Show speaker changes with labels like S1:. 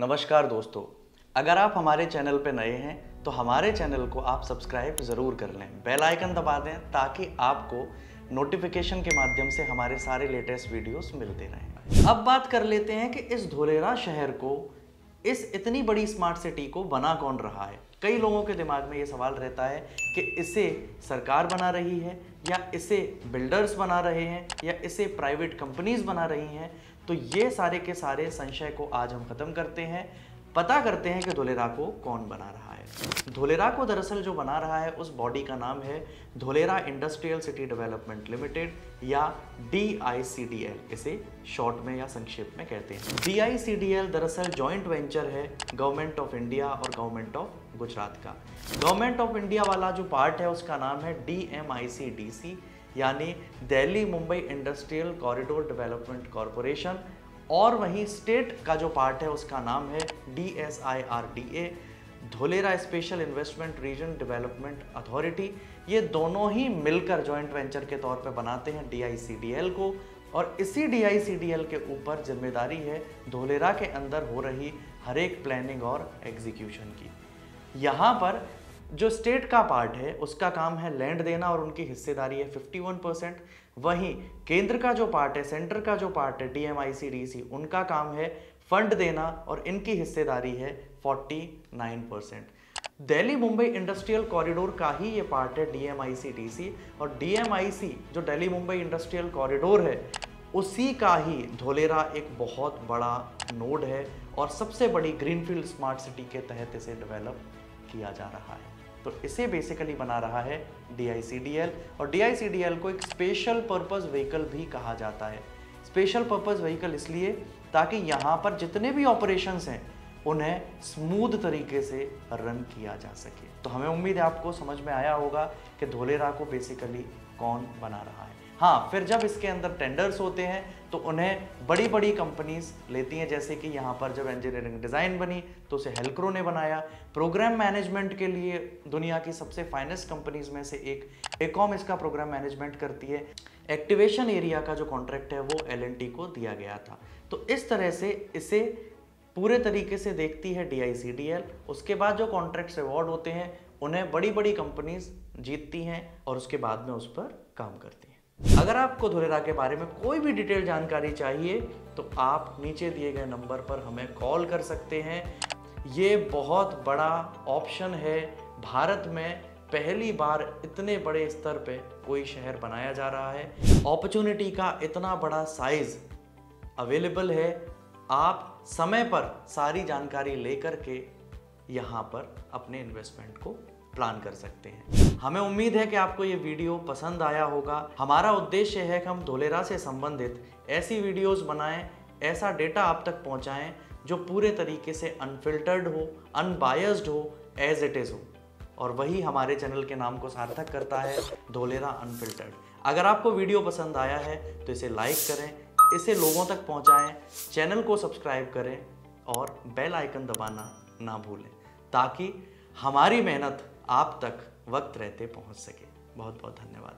S1: नमस्कार दोस्तों, अगर आप हमारे चैनल पर नए हैं तो हमारे चैनल को आप सब्सक्राइब ज़रूर कर लें। बेल आइकन दबा दें ताकि आपको नोटिफिकेशन के माध्यम से हमारे सारे लेटेस्ट वीडियोस मिलते रहें। अब बात कर लेते हैं कि इस धोलेरा शहर को, इस इतनी बड़ी स्मार्ट सिटी को बना कौन रहा है? कई लोगों के दिमाग में ये सवाल रहता है कि इसे सरकार बना रही है या इसे बिल्डर्स बना रहे हैं या इसे प्राइवेट कंपनीज़ बना रही हैं? तो ये सारे के सारे संशय को आज हम खत्म करते हैं। पता करते हैं कि धोलेरा को कौन बना रहा है। धोलेरा को दरअसल जो बना रहा है, उस बॉडी का नाम है Dholera industrial city development limited या DICDL इसे शॉर्ट में या संक्षेप में कहते हैं। DICDL दरअसल जॉइंट वेंचर है गवर्नमेंट ऑफ़ इंडिया और गवर्नमेंट ऑफ़ गुजरात का। गवर्नमेंट ऑफ़ इंडिया वाला जो पार्ट है, उसका नाम है डी यानी Delhi Mumbai industrial corridor development corporation और वहीं स्टेट का जो पार्ट है, उसका नाम है D S I R D A Dholera special investment region development authority. ये दोनों ही मिलकर जॉइंट वेंचर के तौर पर बनाते हैं D I C D L को और इसी D I C D L के ऊपर ज़िम्मेदारी है धोलेरा के अंदर हो रही हर एक प्लानिंग और एग्जीक्यूशन की। यहाँ पर जो स्टेट का पार्ट है, उसका काम है लैंड देना और उनकी हिस्सेदारी है 51 परसेंट वहीं केंद्र का जो पार्ट है सेंटर का जो पार्ट है डीएमआईसी उनका काम है फंड देना और इनकी हिस्सेदारी है 49 percent Delhi, Mumbai industrial corridor का ही ये पार्ट है डीएमआईसी और डीएमआईसी जो दिल्ली, मुंबई इंडस्ट्रियल कॉरिडोर है, उसी का ही धोलेरा एक बहुत बड़ा नोड है और सबसे बड़ी ग्रीनफील्ड स्मार्ट सिटी के तहत इसे डेवलप किया जा रहा है। तो इसे बेसिकली बना रहा है डीआईसीडीएल और डीआईसीडीएल को एक स्पेशल पर्पज़ व्हीकल भी कहा जाता है। स्पेशल पर्पज़ व्हीकल इसलिए ताकि यहाँ पर जितने भी ऑपरेशंस हैं उन्हें स्मूथ तरीके से रन किया जा सके। तो हमें उम्मीद है आपको समझ में आया होगा कि धोलेरा को बेसिकली कौन बना रहा है। हाँ फिर जब इसके अंदर टेंडर्स होते हैं तो उन्हें बड़ी बड़ी कंपनीज़ लेती हैं, जैसे कि यहाँ पर जब इंजीनियरिंग डिज़ाइन बनी तो उसे हेल्क्रो ने बनाया। प्रोग्राम मैनेजमेंट के लिए दुनिया की सबसे फाइनेस्ट कंपनीज़ में से एक एकॉम इसका प्रोग्राम मैनेजमेंट करती है। एक्टिवेशन एरिया का जो कॉन्ट्रैक्ट है, वो एलएनटी को दिया गया था। तो इस तरह से इसे पूरे तरीके से देखती है DICDL उसके बाद जो कॉन्ट्रैक्ट्स अवार्ड होते हैं, उन्हें बड़ी बड़ी कंपनीज़ जीतती हैं और उसके बाद में उस पर काम करती हैं। अगर आपको धोलेरा के बारे में कोई भी डिटेल जानकारी चाहिए तो आप नीचे दिए गए नंबर पर हमें कॉल कर सकते हैं। ये बहुत बड़ा ऑप्शन है। भारत में पहली बार इतने बड़े स्तर पे कोई शहर बनाया जा रहा है। अपॉर्चुनिटी का इतना बड़ा साइज़ अवेलेबल है। आप समय पर सारी जानकारी लेकर के यहाँ पर अपने इन्वेस्टमेंट को प्लान कर सकते हैं। हमें उम्मीद है कि आपको ये वीडियो पसंद आया होगा। हमारा उद्देश्य है कि हम धोलेरा से संबंधित ऐसी वीडियोस बनाएँ, ऐसा डेटा आप तक पहुंचाएँ जो पूरे तरीके से अनफिल्टर्ड हो अनबायस्ड हो एज इट इज़ हो। और वही हमारे चैनल के नाम को सार्थक करता है, धोलेरा अनफिल्टर्ड अगर आपको वीडियो पसंद आया है तो इसे लाइक करें इसे लोगों तक पहुंचाएँ, चैनल को सब्सक्राइब करें और बेल आइकन दबाना ना भूलें, ताकि हमारी मेहनत आप तक वक्त रहते पहुँच सके। बहुत बहुत धन्यवाद।